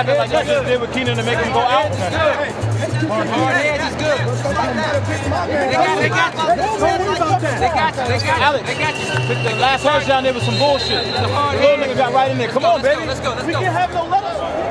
They tried like I just did with Keenan to make him go out. Hard heads is good. They got, they got you. They got you. They got you. Alex, They got you. the last touchdown there was some bullshit. The little nigga got right in there. Come on, Let's go, baby. let's go, let's we go. can't have no letters.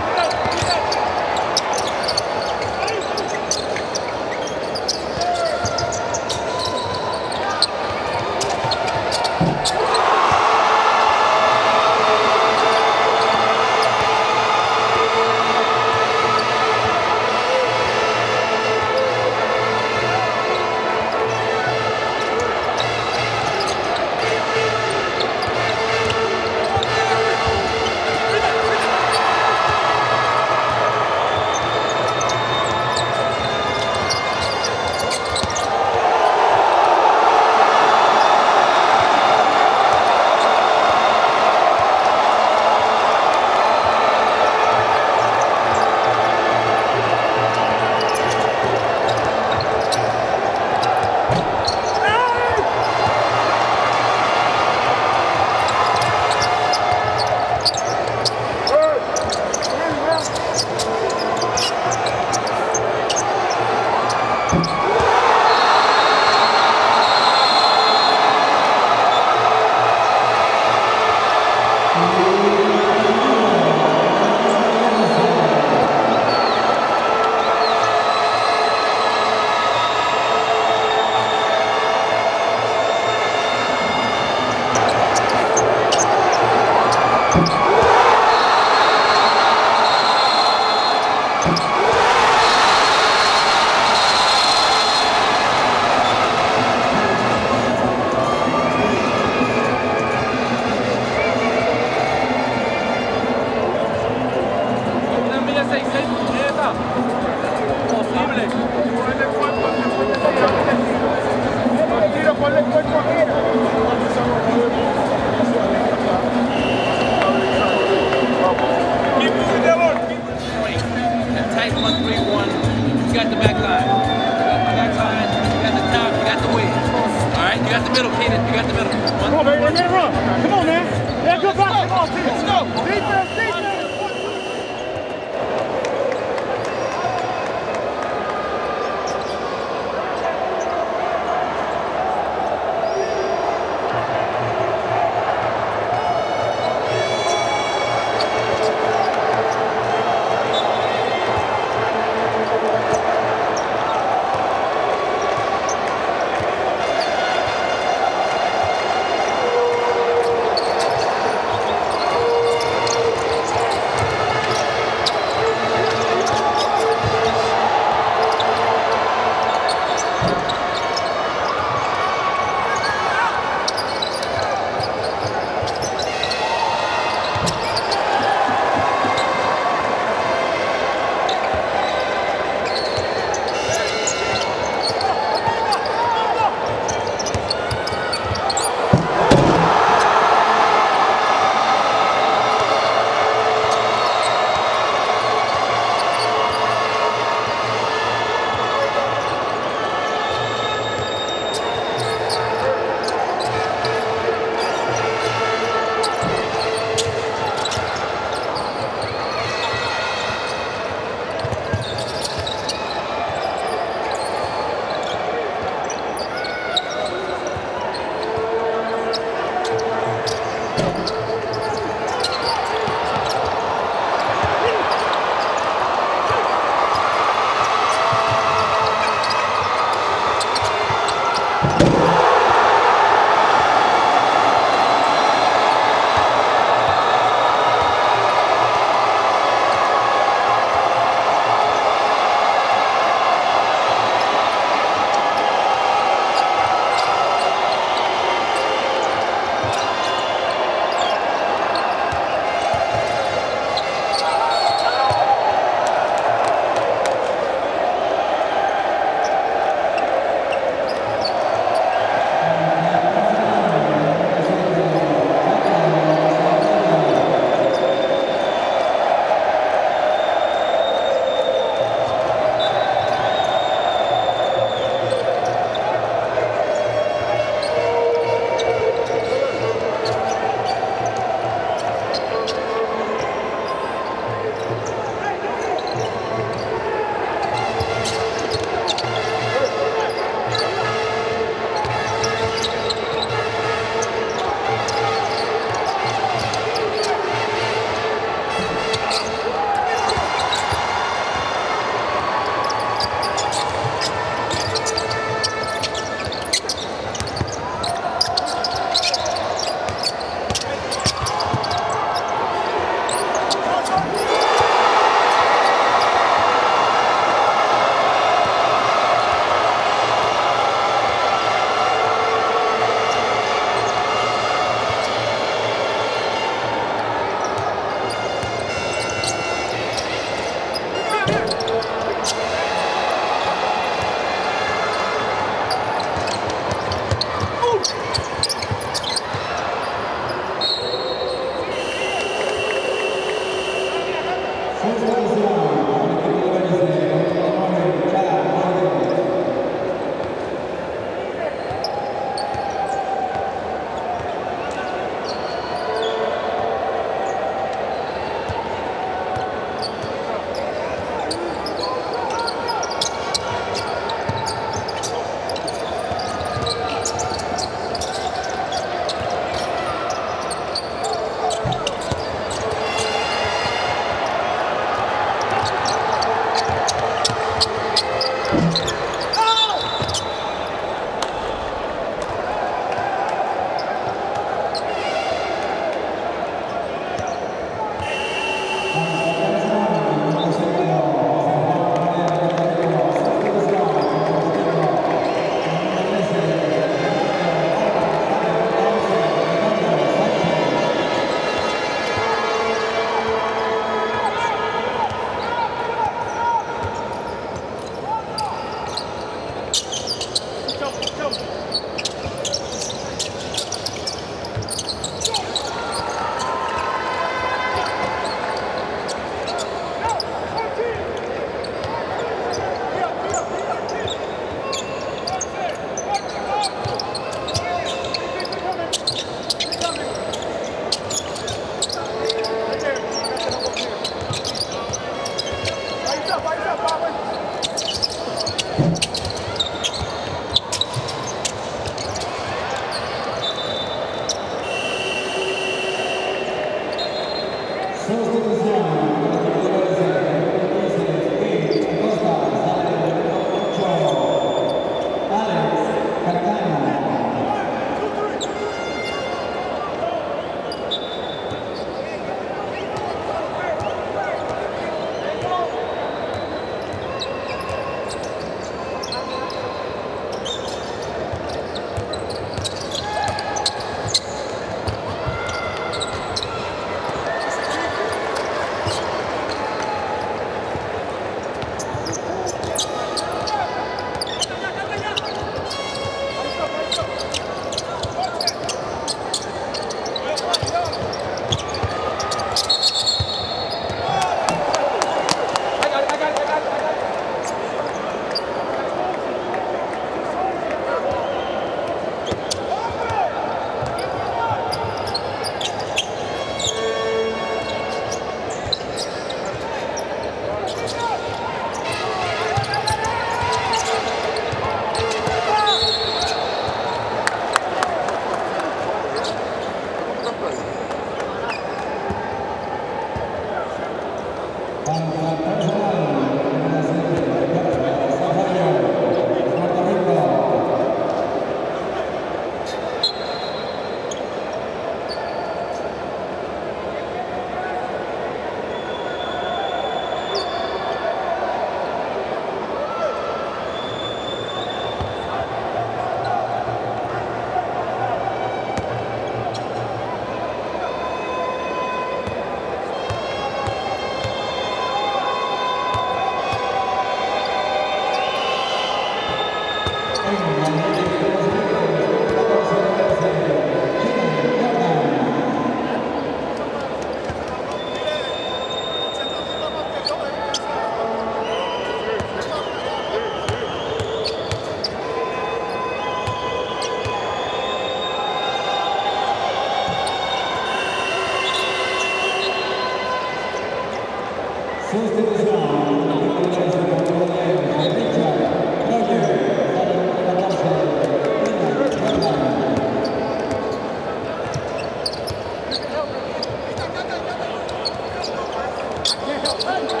Time.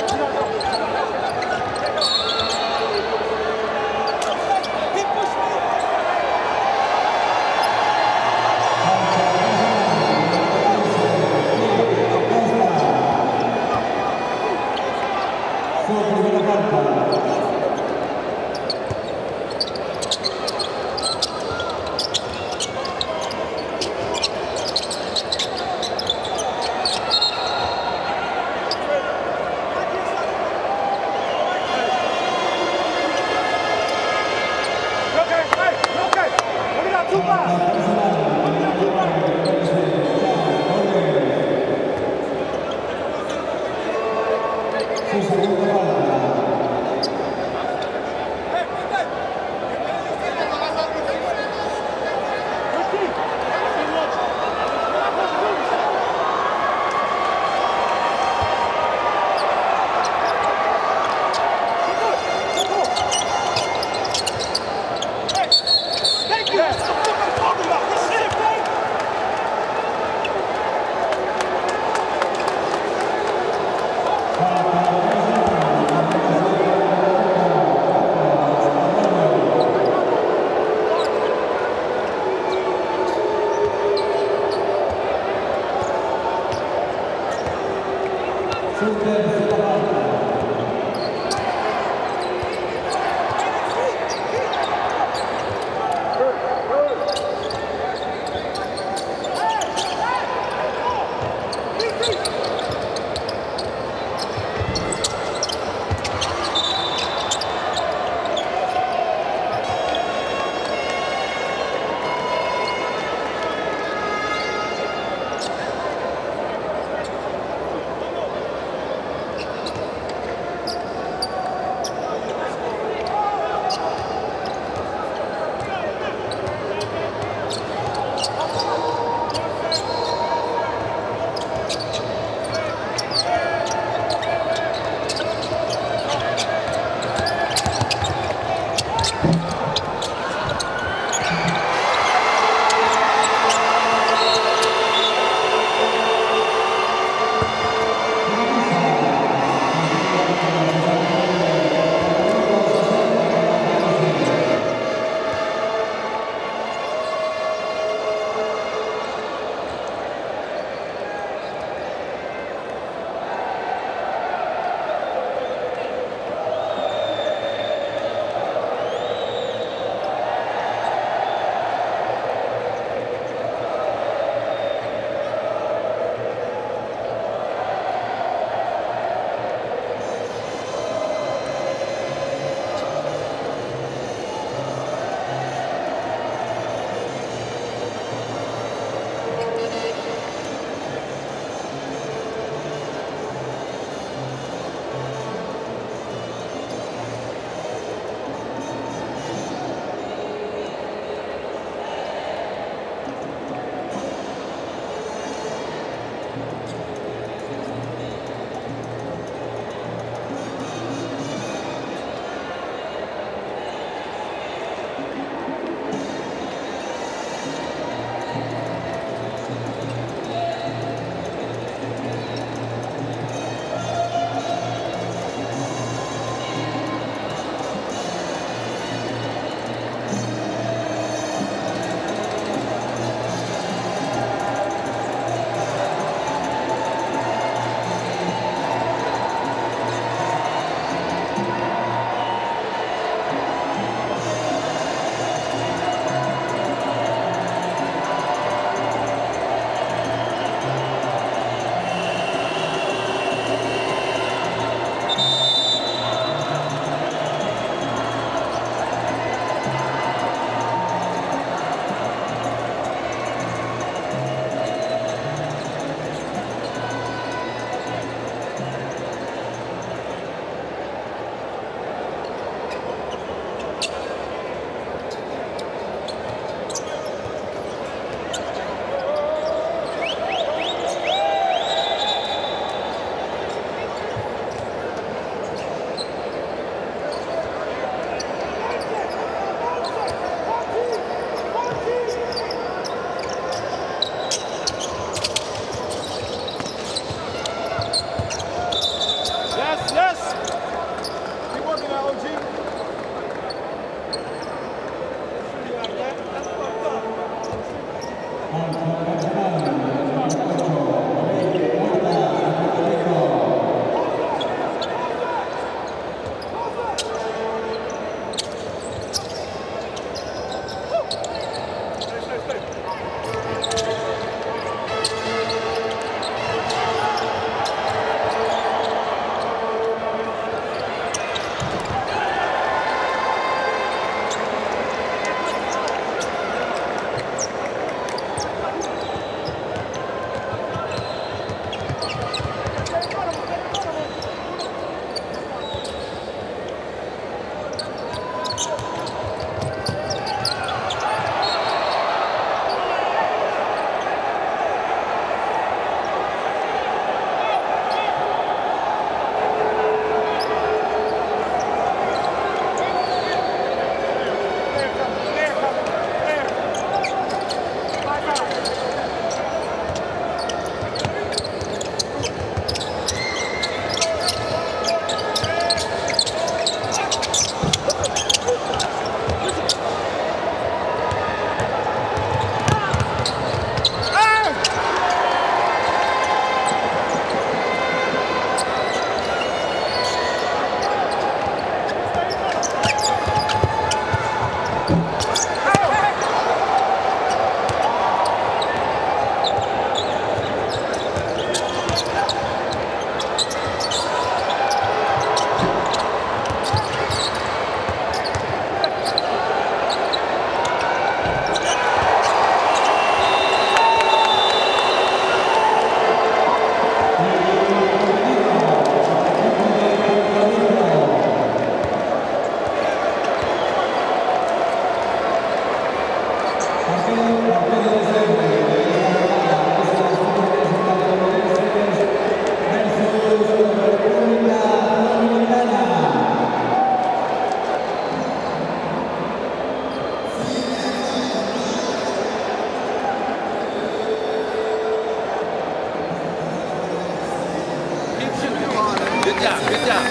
Good job, good job.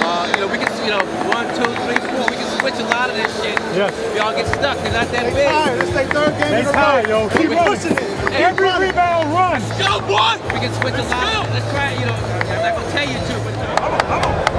Uh, you know, we can, you know, one, two, three, four. We can switch a lot of this shit. Yes. Y'all get stuck, they're not that big. Let's take third game Stay in a tight, row. yo. Keep pushing it. Every rebound, run. Go, boy! We can switch a lot. Let's try it, you know. I'm not gonna tell you to, but Break.